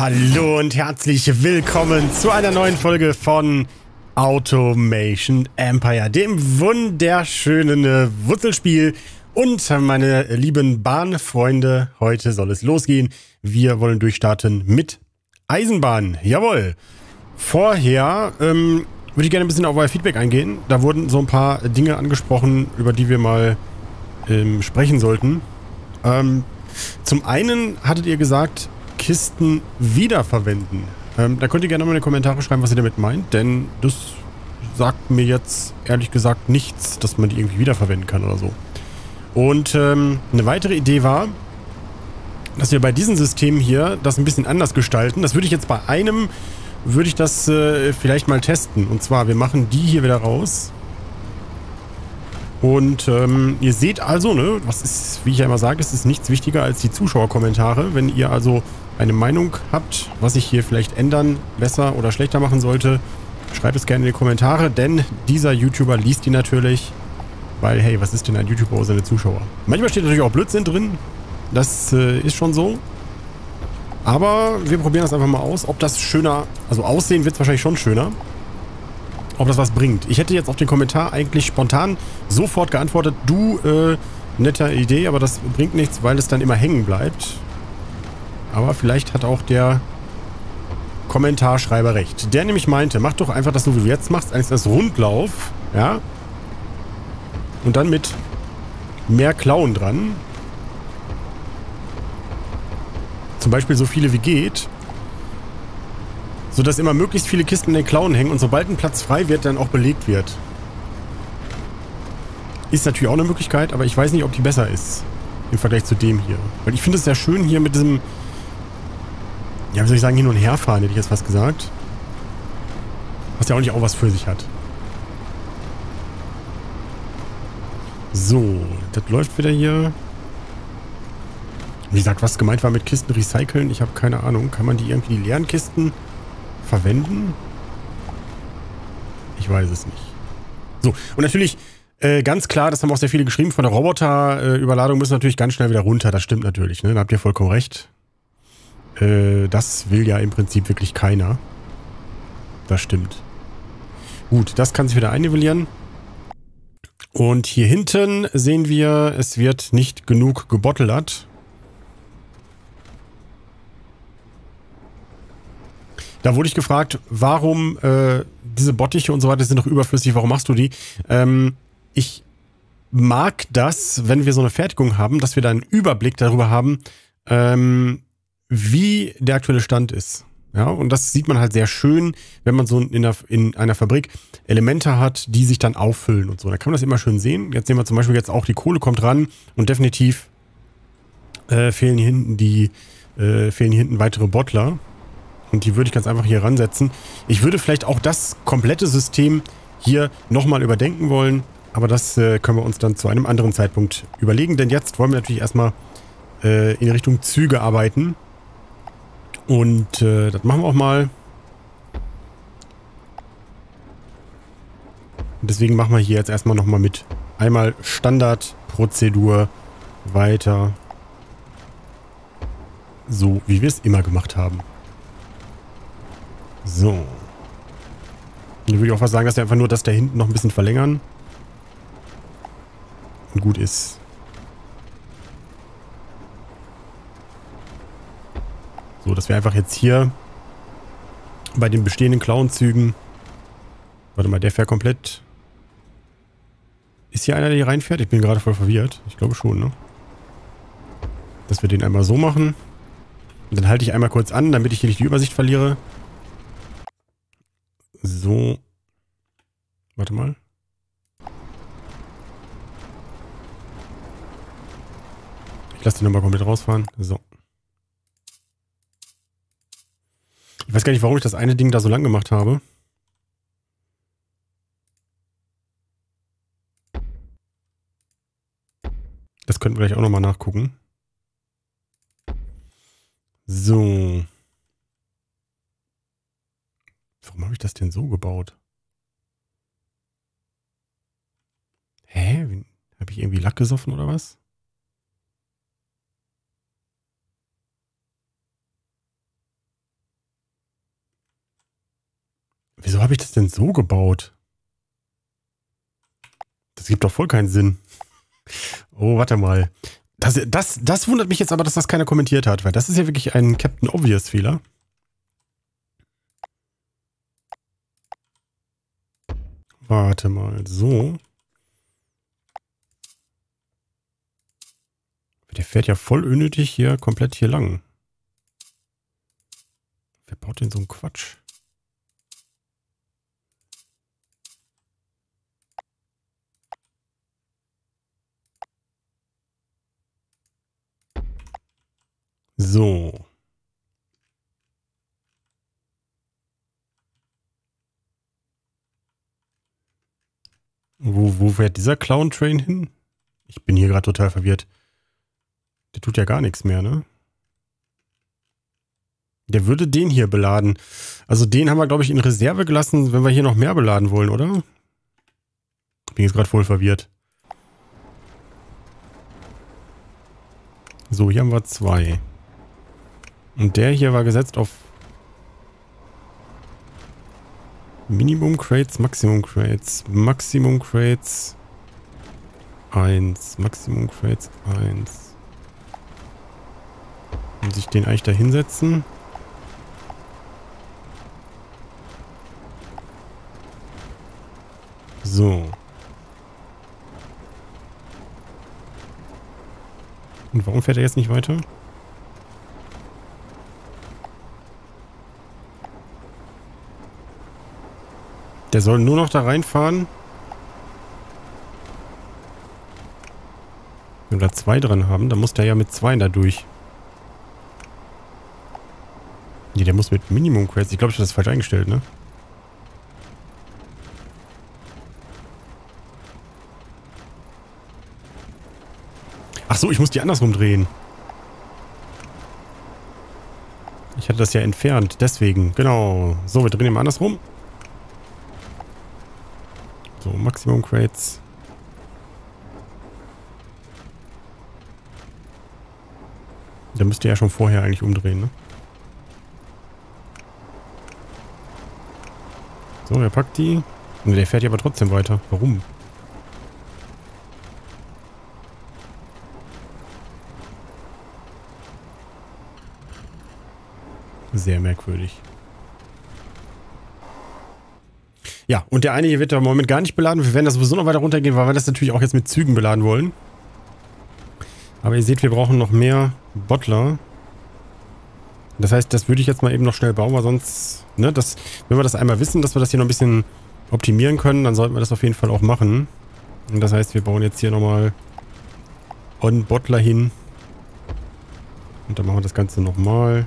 Hallo und herzlich willkommen zu einer neuen Folge von Automation Empire, dem wunderschönen Wurzelspiel. Und meine lieben Bahnfreunde, heute soll es losgehen. Wir wollen durchstarten mit Eisenbahn. Jawohl. Vorher ähm, würde ich gerne ein bisschen auf euer Feedback eingehen. Da wurden so ein paar Dinge angesprochen, über die wir mal ähm, sprechen sollten. Ähm, zum einen hattet ihr gesagt, Kisten wiederverwenden. Ähm, da könnt ihr gerne mal in die Kommentare schreiben, was ihr damit meint, denn das sagt mir jetzt ehrlich gesagt nichts, dass man die irgendwie wiederverwenden kann oder so. Und ähm, eine weitere Idee war, dass wir bei diesem System hier das ein bisschen anders gestalten. Das würde ich jetzt bei einem, würde ich das äh, vielleicht mal testen. Und zwar, wir machen die hier wieder raus. Und ähm, ihr seht also, ne, was ist, wie ich ja immer sage, es ist nichts wichtiger als die Zuschauerkommentare. Wenn ihr also eine Meinung habt, was ich hier vielleicht ändern, besser oder schlechter machen sollte, schreibt es gerne in die Kommentare, denn dieser YouTuber liest die natürlich, weil, hey, was ist denn ein YouTuber ohne seine Zuschauer? Manchmal steht natürlich auch Blödsinn drin, das äh, ist schon so. Aber wir probieren das einfach mal aus, ob das schöner, also aussehen wird es wahrscheinlich schon schöner, ob das was bringt. Ich hätte jetzt auf den Kommentar eigentlich spontan sofort geantwortet, du, äh, netter Idee, aber das bringt nichts, weil es dann immer hängen bleibt. Aber vielleicht hat auch der Kommentarschreiber recht. Der nämlich meinte, mach doch einfach das so, wie du jetzt machst, eigentlich das Rundlauf, ja, und dann mit mehr Klauen dran. Zum Beispiel so viele wie geht sodass immer möglichst viele Kisten in den Klauen hängen und sobald ein Platz frei wird, dann auch belegt wird. Ist natürlich auch eine Möglichkeit, aber ich weiß nicht, ob die besser ist im Vergleich zu dem hier. Weil ich finde es sehr schön hier mit diesem, ja, wie soll ich sagen, hin und her fahren, hätte ich jetzt fast gesagt. Was ja auch nicht auch was für sich hat. So, das läuft wieder hier. Wie gesagt, was gemeint war mit Kisten recyceln, ich habe keine Ahnung. Kann man die irgendwie die leeren Kisten verwenden? Ich weiß es nicht. So, und natürlich äh, ganz klar, das haben auch sehr viele geschrieben, von der Roboterüberladung müssen natürlich ganz schnell wieder runter. Das stimmt natürlich, ne? Da habt ihr vollkommen recht. Äh, das will ja im Prinzip wirklich keiner. Das stimmt. Gut, das kann sich wieder einnivellieren. Und hier hinten sehen wir, es wird nicht genug gebottlert. Da wurde ich gefragt, warum äh, diese Bottiche und so weiter sind doch überflüssig, warum machst du die? Ähm, ich mag das, wenn wir so eine Fertigung haben, dass wir da einen Überblick darüber haben, ähm, wie der aktuelle Stand ist. Ja, und das sieht man halt sehr schön, wenn man so in, der, in einer Fabrik Elemente hat, die sich dann auffüllen und so. Da kann man das immer schön sehen. Jetzt sehen wir zum Beispiel jetzt auch, die Kohle kommt ran und definitiv äh, fehlen hier hinten die, äh, fehlen hier hinten weitere Bottler. Und die würde ich ganz einfach hier ransetzen. Ich würde vielleicht auch das komplette System hier nochmal überdenken wollen. Aber das äh, können wir uns dann zu einem anderen Zeitpunkt überlegen. Denn jetzt wollen wir natürlich erstmal äh, in Richtung Züge arbeiten. Und äh, das machen wir auch mal. Und deswegen machen wir hier jetzt erstmal nochmal mit einmal Standardprozedur weiter. So, wie wir es immer gemacht haben. So. Dann würde ich auch fast sagen, dass wir einfach nur das da hinten noch ein bisschen verlängern. Und gut ist. So, dass wir einfach jetzt hier bei den bestehenden Klauenzügen... Warte mal, der fährt komplett... Ist hier einer, der hier reinfährt? Ich bin gerade voll verwirrt. Ich glaube schon, ne? Dass wir den einmal so machen. Und dann halte ich einmal kurz an, damit ich hier nicht die Übersicht verliere. So. Warte mal. Ich lasse den nochmal komplett rausfahren. So. Ich weiß gar nicht, warum ich das eine Ding da so lang gemacht habe. Das könnten wir gleich auch nochmal nachgucken. So. Warum habe ich das denn so gebaut? Hä? Habe ich irgendwie Lack gesoffen oder was? Habe ich das denn so gebaut? Das gibt doch voll keinen Sinn. Oh, warte mal. Das, das, das wundert mich jetzt aber, dass das keiner kommentiert hat, weil das ist ja wirklich ein Captain Obvious Fehler. Warte mal, so. Der fährt ja voll unnötig hier komplett hier lang. Wer baut denn so einen Quatsch? So. Wo, wo fährt dieser Clown-Train hin? Ich bin hier gerade total verwirrt. Der tut ja gar nichts mehr, ne? Der würde den hier beladen. Also den haben wir, glaube ich, in Reserve gelassen, wenn wir hier noch mehr beladen wollen, oder? Bin jetzt gerade voll verwirrt. So, hier haben wir zwei. Und der hier war gesetzt auf Minimum Crates, Maximum Crates, Maximum Crates 1, Maximum Crates 1. Muss ich den eigentlich da hinsetzen? So. Und warum fährt er jetzt nicht weiter? Der soll nur noch da reinfahren. Wenn wir da zwei dran haben, dann muss der ja mit zwei da durch. Nee, der muss mit Minimum Crates. Ich glaube, ich habe das falsch eingestellt, ne? Ach so, ich muss die andersrum drehen. Ich hatte das ja entfernt, deswegen. Genau. So, wir drehen ihn andersrum. Maximum Crates. Da müsst ihr ja schon vorher eigentlich umdrehen, ne? So, er packt die. Und der fährt ja aber trotzdem weiter. Warum? Sehr merkwürdig. Ja, und der eine hier wird im Moment gar nicht beladen. Wir werden das sowieso noch weiter runtergehen, weil wir das natürlich auch jetzt mit Zügen beladen wollen. Aber ihr seht, wir brauchen noch mehr Bottler. Das heißt, das würde ich jetzt mal eben noch schnell bauen, weil sonst, ne, das, wenn wir das einmal wissen, dass wir das hier noch ein bisschen optimieren können, dann sollten wir das auf jeden Fall auch machen. Und das heißt, wir bauen jetzt hier nochmal On Bottler hin. Und dann machen wir das Ganze nochmal.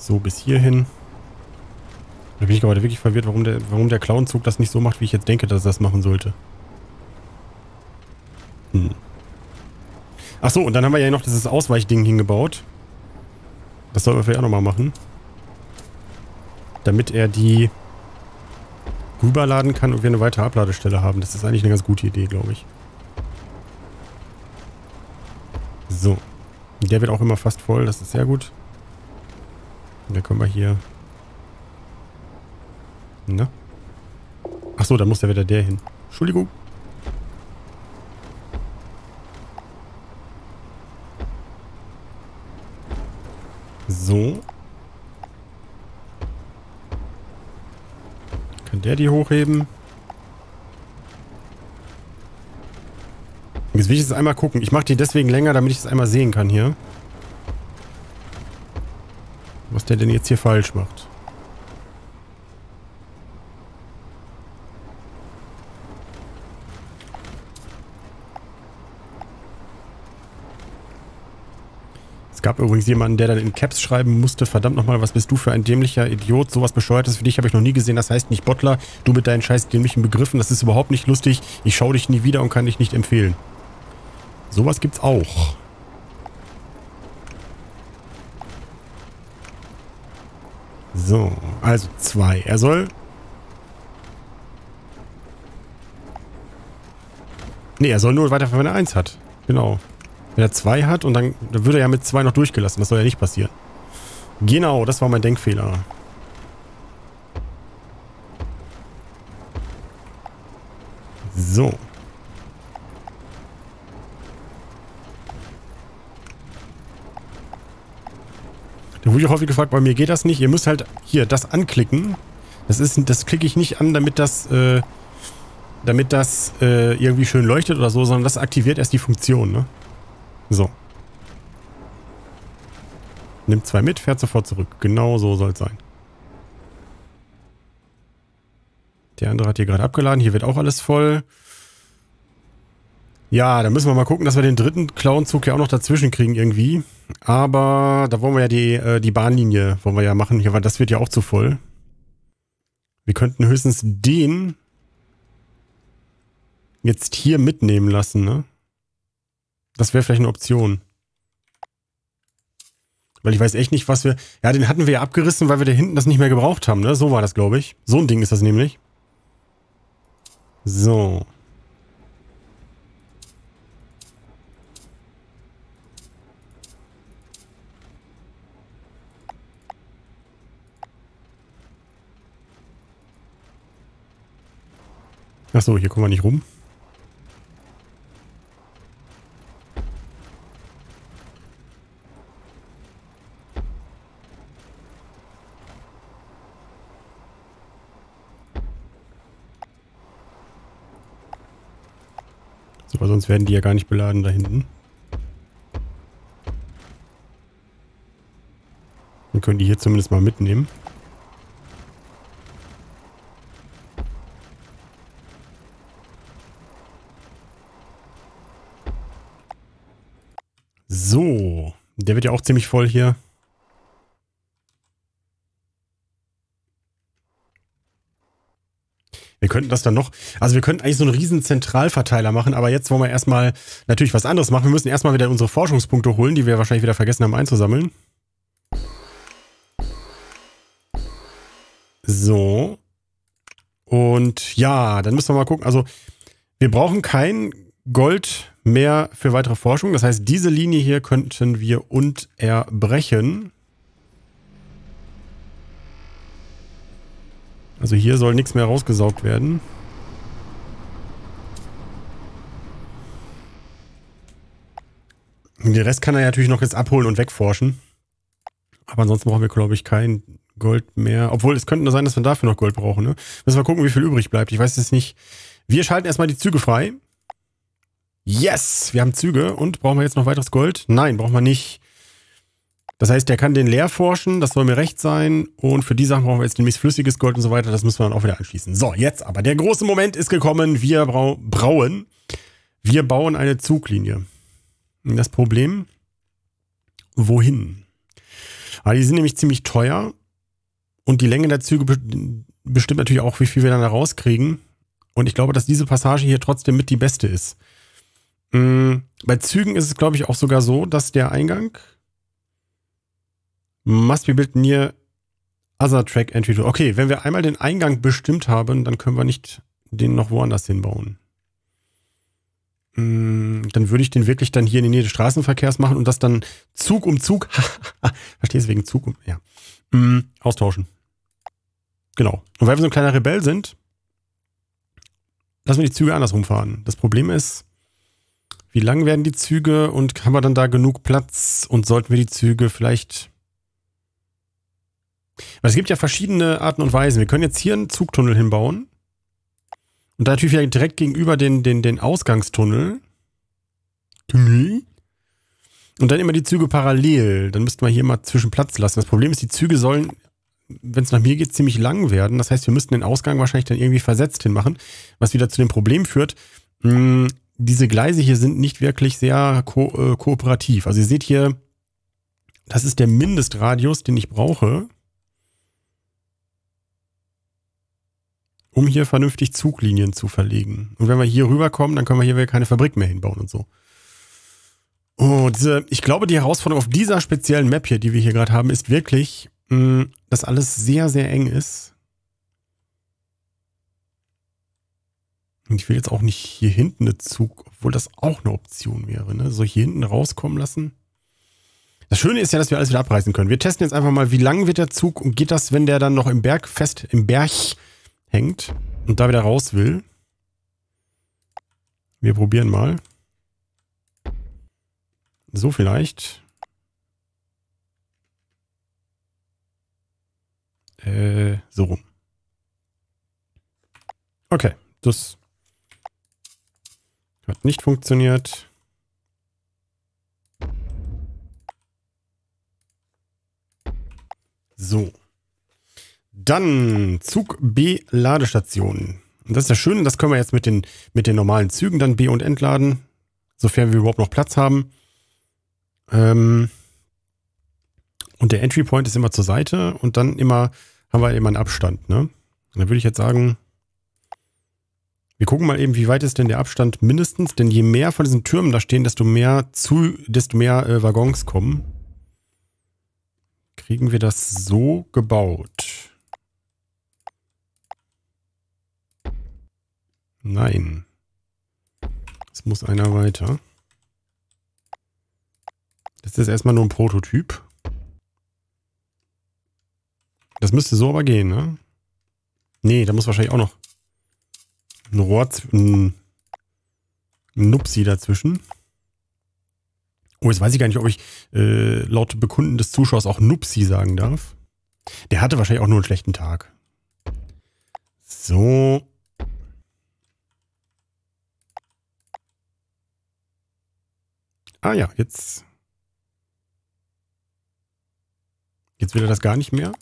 So, bis hierhin. Da bin ich gerade wirklich verwirrt, warum der, warum der Clownzug das nicht so macht, wie ich jetzt denke, dass er das machen sollte. Hm. Ach so, und dann haben wir ja noch dieses Ausweichding hingebaut. Das sollten wir vielleicht auch nochmal machen. Damit er die rüberladen kann und wir eine weitere Abladestelle haben. Das ist eigentlich eine ganz gute Idee, glaube ich. So. Der wird auch immer fast voll, das ist sehr gut. Und dann können wir hier... Na? Achso, da muss ja wieder der hin. Entschuldigung. So. Kann der die hochheben? Jetzt will ich es einmal gucken. Ich mache die deswegen länger, damit ich es einmal sehen kann hier was der denn jetzt hier falsch macht. Es gab übrigens jemanden, der dann in Caps schreiben musste, verdammt nochmal, was bist du für ein dämlicher Idiot, sowas bescheuertes für dich habe ich noch nie gesehen, das heißt nicht Bottler, du mit deinen scheiß dämlichen Begriffen, das ist überhaupt nicht lustig, ich schaue dich nie wieder und kann dich nicht empfehlen. Sowas gibt's auch. So, also zwei. Er soll... Ne, er soll nur weiterfahren, wenn er eins hat. Genau. Wenn er zwei hat und dann, dann würde er ja mit zwei noch durchgelassen. Das soll ja nicht passieren. Genau, das war mein Denkfehler. So. Da wurde ich häufig gefragt, bei mir geht das nicht. Ihr müsst halt hier das anklicken. Das ist, das klicke ich nicht an, damit das, äh, damit das äh, irgendwie schön leuchtet oder so, sondern das aktiviert erst die Funktion, ne? So. Nimmt zwei mit, fährt sofort zurück. Genau so soll es sein. Der andere hat hier gerade abgeladen. Hier wird auch alles voll. Ja, da müssen wir mal gucken, dass wir den dritten Clownzug ja auch noch dazwischen kriegen irgendwie. Aber da wollen wir ja die, äh, die Bahnlinie wollen wir ja machen, hier, weil das wird ja auch zu voll. Wir könnten höchstens den jetzt hier mitnehmen lassen, ne? Das wäre vielleicht eine Option. Weil ich weiß echt nicht, was wir... Ja, den hatten wir ja abgerissen, weil wir da hinten das nicht mehr gebraucht haben, ne? So war das, glaube ich. So ein Ding ist das nämlich. So. Achso, hier kommen wir nicht rum. So, weil sonst werden die ja gar nicht beladen da hinten. Wir können die hier zumindest mal mitnehmen. So, der wird ja auch ziemlich voll hier. Wir könnten das dann noch, also wir könnten eigentlich so einen riesen Zentralverteiler machen, aber jetzt wollen wir erstmal natürlich was anderes machen. Wir müssen erstmal wieder unsere Forschungspunkte holen, die wir wahrscheinlich wieder vergessen haben einzusammeln. So. Und ja, dann müssen wir mal gucken. Also wir brauchen kein Gold mehr für weitere Forschung. Das heißt, diese Linie hier könnten wir unterbrechen. Also hier soll nichts mehr rausgesaugt werden. Den Rest kann er natürlich noch jetzt abholen und wegforschen. Aber ansonsten brauchen wir, glaube ich, kein Gold mehr. Obwohl, es könnte sein, dass wir dafür noch Gold brauchen. Ne? Müssen wir gucken, wie viel übrig bleibt. Ich weiß es nicht. Wir schalten erstmal die Züge frei. Yes, wir haben Züge. Und brauchen wir jetzt noch weiteres Gold? Nein, brauchen wir nicht. Das heißt, der kann den leer forschen, das soll mir recht sein. Und für die Sachen brauchen wir jetzt nämlich flüssiges Gold und so weiter. Das müssen wir dann auch wieder anschließen. So, jetzt aber. Der große Moment ist gekommen. Wir brau brauen. Wir bauen eine Zuglinie. Das Problem, wohin? Aber die sind nämlich ziemlich teuer. Und die Länge der Züge bestimmt natürlich auch, wie viel wir dann da rauskriegen. Und ich glaube, dass diese Passage hier trotzdem mit die beste ist. Mhm. Bei Zügen ist es, glaube ich, auch sogar so, dass der Eingang must be built near other track entry to. Okay, wenn wir einmal den Eingang bestimmt haben, dann können wir nicht den noch woanders hinbauen. Mhm. Dann würde ich den wirklich dann hier in die Nähe des Straßenverkehrs machen und das dann Zug um Zug, verstehst wegen Zug um, ja, mhm. austauschen. Genau. Und weil wir so ein kleiner Rebell sind, lassen wir die Züge andersrum fahren. Das Problem ist, wie lang werden die Züge und haben wir dann da genug Platz und sollten wir die Züge vielleicht... Weil es gibt ja verschiedene Arten und Weisen. Wir können jetzt hier einen Zugtunnel hinbauen und da natürlich direkt gegenüber den, den, den Ausgangstunnel. Und dann immer die Züge parallel. Dann müssten wir hier mal zwischen Platz lassen. Das Problem ist, die Züge sollen, wenn es nach mir geht, ziemlich lang werden. Das heißt, wir müssten den Ausgang wahrscheinlich dann irgendwie versetzt hinmachen, was wieder zu dem Problem führt, hm, diese Gleise hier sind nicht wirklich sehr ko äh, kooperativ. Also ihr seht hier, das ist der Mindestradius, den ich brauche, um hier vernünftig Zuglinien zu verlegen. Und wenn wir hier rüberkommen, dann können wir hier keine Fabrik mehr hinbauen und so. Oh, diese, ich glaube, die Herausforderung auf dieser speziellen Map hier, die wir hier gerade haben, ist wirklich, mh, dass alles sehr, sehr eng ist. Ich will jetzt auch nicht hier hinten eine Zug, obwohl das auch eine Option wäre, ne? So hier hinten rauskommen lassen. Das Schöne ist ja, dass wir alles wieder abreißen können. Wir testen jetzt einfach mal, wie lang wird der Zug und geht das, wenn der dann noch im Berg fest, im Berg hängt und da wieder raus will. Wir probieren mal. So vielleicht. Äh, so rum. Okay, das hat nicht funktioniert. So. Dann Zug B Ladestation. Und das ist ja schön, das können wir jetzt mit den, mit den normalen Zügen dann B- und entladen, sofern wir überhaupt noch Platz haben. Ähm und der Entry Point ist immer zur Seite und dann immer haben wir immer einen Abstand. Ne? Und dann würde ich jetzt sagen, wir gucken mal eben, wie weit ist denn der Abstand mindestens, denn je mehr von diesen Türmen da stehen, desto mehr zu, desto mehr äh, Waggons kommen. Kriegen wir das so gebaut? Nein. Es muss einer weiter. Das ist erstmal nur ein Prototyp. Das müsste so aber gehen, ne? Nee, da muss wahrscheinlich auch noch ein Rohr, ein, Nupsi dazwischen. Oh, jetzt weiß ich gar nicht, ob ich äh, laut Bekunden des Zuschauers auch Nupsi sagen darf. Der hatte wahrscheinlich auch nur einen schlechten Tag. So. Ah ja, jetzt. Jetzt will er das gar nicht mehr.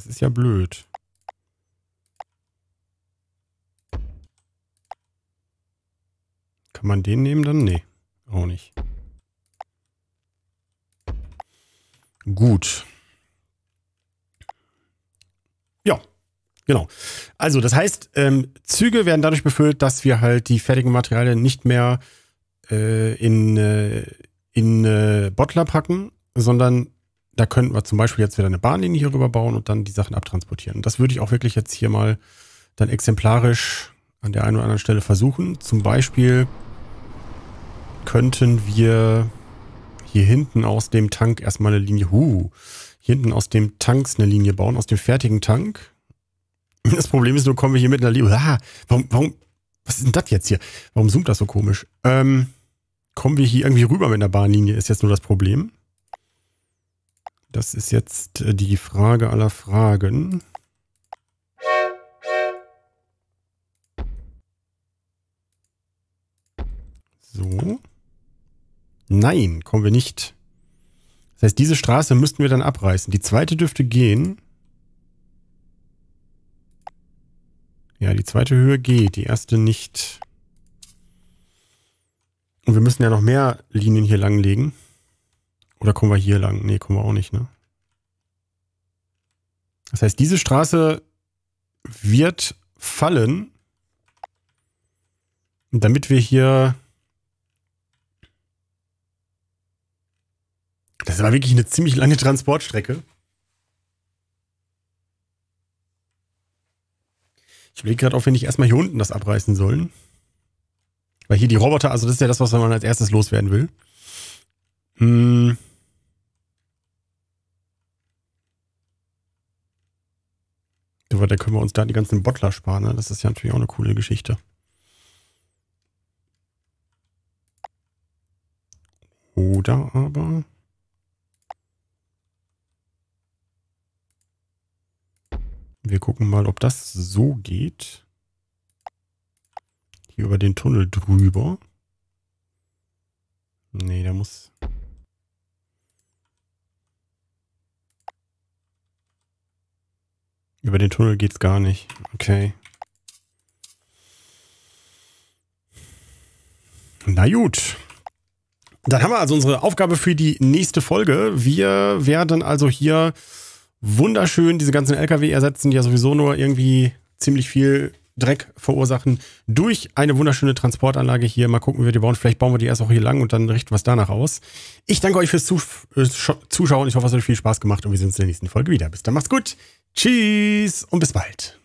Das ist ja blöd. Kann man den nehmen dann? Nee, auch nicht. Gut. Ja, genau. Also das heißt, ähm, Züge werden dadurch befüllt, dass wir halt die fertigen Materialien nicht mehr äh, in, äh, in äh, Bottler packen, sondern da könnten wir zum Beispiel jetzt wieder eine Bahnlinie hier rüber bauen und dann die Sachen abtransportieren. Und das würde ich auch wirklich jetzt hier mal dann exemplarisch an der einen oder anderen Stelle versuchen. Zum Beispiel könnten wir hier hinten aus dem Tank erstmal eine Linie, huh, hier hinten aus dem Tanks eine Linie bauen, aus dem fertigen Tank. Das Problem ist nur, kommen wir hier mit einer Linie, ah, warum, warum, was ist denn das jetzt hier? Warum zoomt das so komisch? Ähm, kommen wir hier irgendwie rüber mit einer Bahnlinie, ist jetzt nur das Problem. Das ist jetzt äh, die Frage aller Fragen. So. Nein, kommen wir nicht. Das heißt, diese Straße müssten wir dann abreißen. Die zweite dürfte gehen. Ja, die zweite Höhe geht, die erste nicht. Und wir müssen ja noch mehr Linien hier langlegen. Oder kommen wir hier lang? Nee, kommen wir auch nicht, ne? Das heißt, diese Straße wird fallen, damit wir hier... Das war wirklich eine ziemlich lange Transportstrecke. Ich überlege gerade auch, wenn ich erstmal hier unten das abreißen sollen. Weil hier die Roboter, also das ist ja das, was man als erstes loswerden will. Hm. Aber da können wir uns da die ganzen Bottler sparen. Ne? Das ist ja natürlich auch eine coole Geschichte. Oder aber... Wir gucken mal, ob das so geht. Hier über den Tunnel drüber. Nee, der muss... Über den Tunnel geht's gar nicht. Okay. Na gut. Dann haben wir also unsere Aufgabe für die nächste Folge. Wir werden also hier wunderschön diese ganzen LKW ersetzen, die ja sowieso nur irgendwie ziemlich viel Dreck verursachen, durch eine wunderschöne Transportanlage hier. Mal gucken, wie wir die bauen. Vielleicht bauen wir die erst auch hier lang und dann richten wir es danach aus. Ich danke euch fürs Zuschauen. Ich hoffe, es hat euch viel Spaß gemacht und wir sehen uns in der nächsten Folge wieder. Bis dann, macht's gut. Tschüss und bis bald.